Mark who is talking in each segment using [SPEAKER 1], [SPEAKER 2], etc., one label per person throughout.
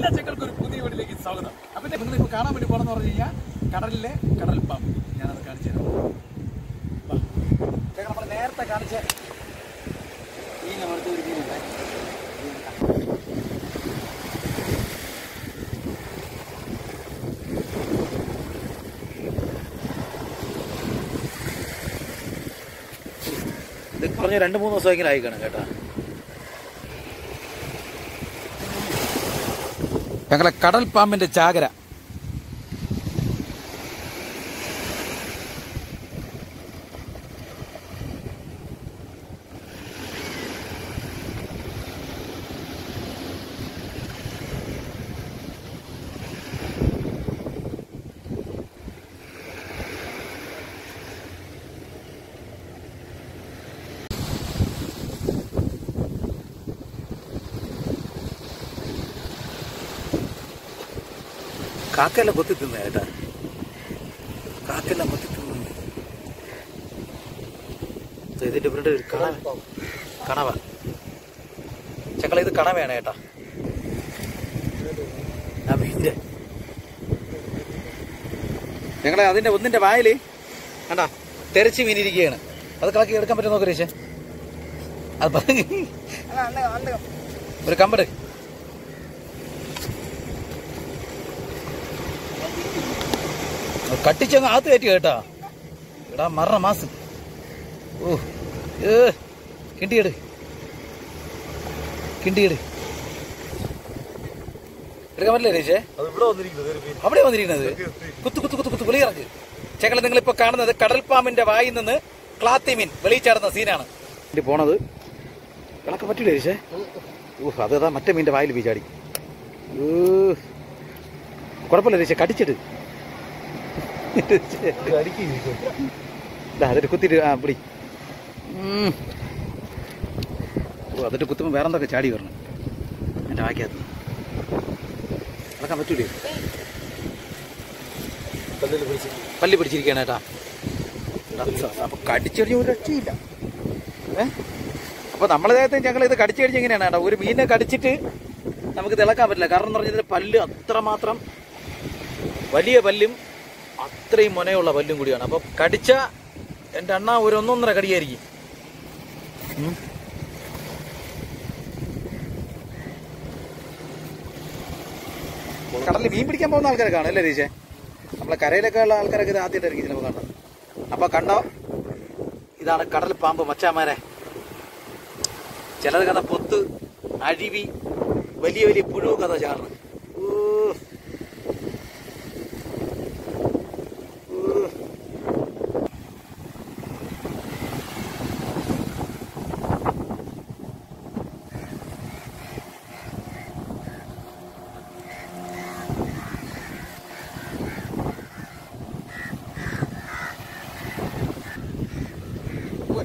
[SPEAKER 1] എല്ലാ ചെക്കൾക്കും ഒരു പുതിയ വീട്ടിലേക്ക് സ്വാഗതം. അപ്പൊ നിങ്ങൾ ഇപ്പൊ കാണാൻ വേണ്ടി പോകണമെന്ന് പറഞ്ഞു കഴിഞ്ഞാൽ കടലിലെ കടൽ പാമ്പ് ഞാനത് കാണിച്ചു തരാം. ചേട്ടാ നമ്മൾ നേരത്തെ കാണിച്ച ഈ നമ്മളടുത്ത് ഒരു മീനുണ്ട്
[SPEAKER 2] ഇത് രണ്ട് മൂന്ന് ദിവസമെങ്കിലും ആയി കേട്ടോ കേട്ടാ.
[SPEAKER 1] ഞങ്ങളെ കടൽ പാമ്പിന്റെ ചാകര.
[SPEAKER 2] കാക്കെല്ലാം കൊത്തി തിന്ന കേട്ടാ കാക്കെല്ലാം കൊത്തി തിന്നു. ഇവരുടെ ഒരു കണവ. കണവ. ചക്കള ഇത് കണവയാണ് കേട്ടാ ആ മീന്റെ ഞങ്ങളെ അതിന്റെ ഒന്നിന്റെ വായിൽ കണ്ടാ തെരച്ച് മീനിരിക്കുകയാണ് അത് കളക്കി എടുക്കാൻ പറ്റുമോ നോക്ക് രേശേ? അത് ഒരു കമ്പട്. കട്ടിച്ചങ്ങ് ആത്ത് കയറ്റി കേട്ടാ. എടാ മറ മാസ്. ഓ ഏ കിണ്ടിയെട്. കിണ്ടിയെട്. എടുക്കാൻ പറ്റില്ല രേശേ? അവിടെ വന്നിരിക്കുന്നത്. കുത്തു കുത്തു കുത്തു കുത്തു വെളിയിറക്ക് ചേക്കളെ നിങ്ങൾ ഇപ്പൊ കാണുന്നത് കടൽപ്പാമ്പിന്റെ വായിൽ നിന്ന് ക്ലാത്തി മീൻ വെളിയിച്ചാടുന്ന സീനാണ്. വേണ്ടി പോണത് കിളക്ക പറ്റില്ല രേശേ? ഊഹ് അതേതാ മറ്റേ മീന്റെ വായിൽ വീച്ചാടി കുഴപ്പമില്ല രേശേ കടിച്ചിട്ട് അതിട്ട് കുത്തിട്ട് ആ പിടി. ഓ അതിട്ട് കുത്തുമ്പോൾ വേറെ എന്തൊക്കെ ചാടി വരണം? എന്റെ വാക്കിയത് നടക്കാൻ പറ്റൂലേ? പല്ലി പിടിച്ചിരിക്കുകയാണ് ഏട്ടാ. അപ്പൊ കടിച്ചടിഞ്ഞ ഒരു രക്ഷയില്ല. ഏ? അപ്പൊ നമ്മളെ നേരത്തെ ഞങ്ങൾ ഇത് കടിച്ചു കഴിഞ്ഞ് എങ്ങനെയാണ് ഏട്ടാ? ഒരു മീനെ കടിച്ചിട്ട് നമുക്ക് തിളക്കാൻ പറ്റില്ല. കാരണം എന്ന് പറഞ്ഞാൽ പല്ല് അത്രമാത്രം വലിയ പല്ലും അത്രയും മുനയുള്ള പല്ലും കൂടിയാണ്. അപ്പൊ കടിച്ച എന്റെ അണ്ണ ഒരു ഒന്നൊന്നര കടിയായിരിക്കും. കടലിൽ മീൻ പിടിക്കാൻ പോകുന്ന ആൾക്കാരെ കാണും അല്ലേ രീശേ നമ്മളെ കരയിലൊക്കെ ഉള്ള ആൾക്കാരൊക്കെ ഇത് ആദ്യമായിട്ടായിരിക്കും ചിലപ്പോൾ കാണുന്നത്. അപ്പൊ കണ്ടോ? ഇതാണ് കടൽ പാമ്പ് മച്ചാമാരെ. ചിലത് കഥ പൊത്ത് അഴിവി വലിയ വലിയ പുഴു കഥ ചാടണം ഓ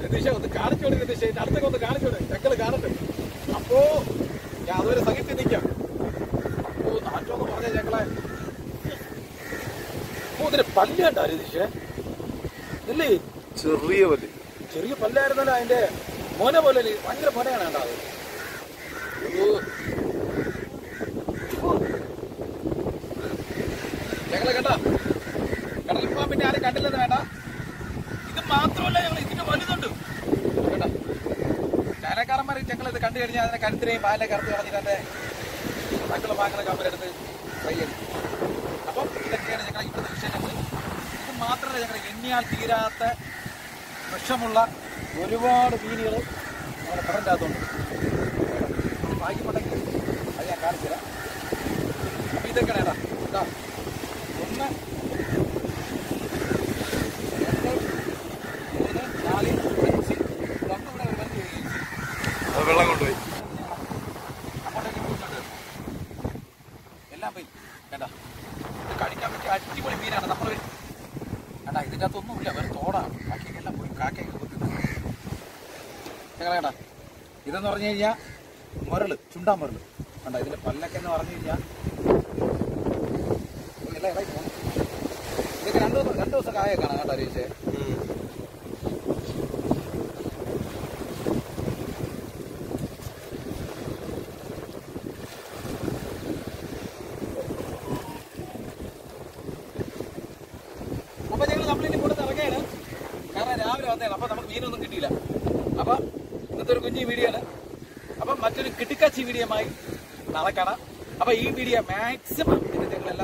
[SPEAKER 1] രതീഷ ഒന്ന് കാണിച്ചോടി ഇതിന്റെ അടുത്തൊക്കെ ഒന്ന് കാണിച്ചോടെ ചെക്കൾ കാണട്ടെ. അപ്പോ ഞാൻ അതുവരെ സഹിച്ച് നിൽക്കാം. അപ്പോ നാറ്റോന്ന് പറഞ്ഞ ചെക്കളെ അപ്പോ ഇതിന് പല്ലുണ്ടാ ഇല്ലേ?
[SPEAKER 2] ചെറിയ പല്ല്.
[SPEAKER 1] ചെറിയ പല്ലായിരുന്നല്ലോ അതിന്റെ മോന പോലെ? ഭയങ്കര മോനെയാണ് കണ്ടാ അത്. ഓ. ഓ. ഞങ്ങളെ പിന്നെ ആരും കണ്ടില്ലെന്ന് വേണ്ട. ഇത് മാത്രമല്ല ഞങ്ങൾ ഇതിന്റെ കേട്ട ചാനക്കാരന്മാർ ഞങ്ങൾ ഇത് കണ്ടു കഴിഞ്ഞാൽ അതിനെ കരുത്തിനെയും പാലിനെ കറുത്ത് കളഞ്ഞിട്ട് മക്കൾ മക്കളും വാങ്ങണ കമ്പലെടുത്ത് ചെയ്യും അപ്പം ഇതൊക്കെയാണ് ഞങ്ങൾ ഇപ്പോഴത്തെ വിഷയങ്ങൾ ഇത് മാത്രമല്ല ഞങ്ങൾ എണ്ണിയാൽ തീരാത്ത വിഷമുള്ള ഒരുപാട് മീനുകൾ നമ്മുടെ കടലിനകത്തുണ്ട് ഭാഗ്യമുണ്ടെങ്കിൽ അത് ഞാൻ കാണിച്ചു തരാം ഇതൊക്കെയാണ് ഏട്ടാ ഒന്ന് രണ്ട് മൂന്ന് നാല് അഞ്ച് നമുക്ക് ഇവിടെ ഒരു വണ്ടി വരികയും
[SPEAKER 2] വെള്ളം കൊണ്ടുപോയി.
[SPEAKER 1] എല്ലാം പോയി. കേട്ടാ ഇത് കഴിക്കാൻ പറ്റിയ അടിപൊളി മീനാണ്. നമ്മൾ കേട്ടാ ഇതിന്റെ അകത്തൊന്നുമില്ല വേറെ തോടാണ്. ബാക്കിയെല്ലാം പോയി. കാക്കയൊക്കെ കുത്തി കേട്ടാ ഇതെന്ന് പറഞ്ഞു കഴിഞ്ഞാൽ മുരൾ ചുണ്ടാ മുരൾ. കണ്ട ഇതിന്റെ പല്ലൊക്കെ എന്ന് പറഞ്ഞു കഴിഞ്ഞാൽ എല്ലാം പോകും ഇതൊക്കെ രണ്ടു ദിവസം രണ്ടു ദിവസം കായൊക്കെയാണ് കേട്ടോ അരീഷേ വന്നതാണ് അപ്പൊ നമുക്ക് മീനൊന്നും കിട്ടിയില്ല. അപ്പൊ ഇന്നത്തെ ഒരു കുഞ്ഞു വീഡിയോ അപ്പൊ മറ്റൊരു കിട്ടിക്കാച്ചി വീഡിയോ നാളെ കാണാം. അപ്പൊ ഈ വീഡിയോ മാക്സിമം ഇതിന്റെ ഞങ്ങൾ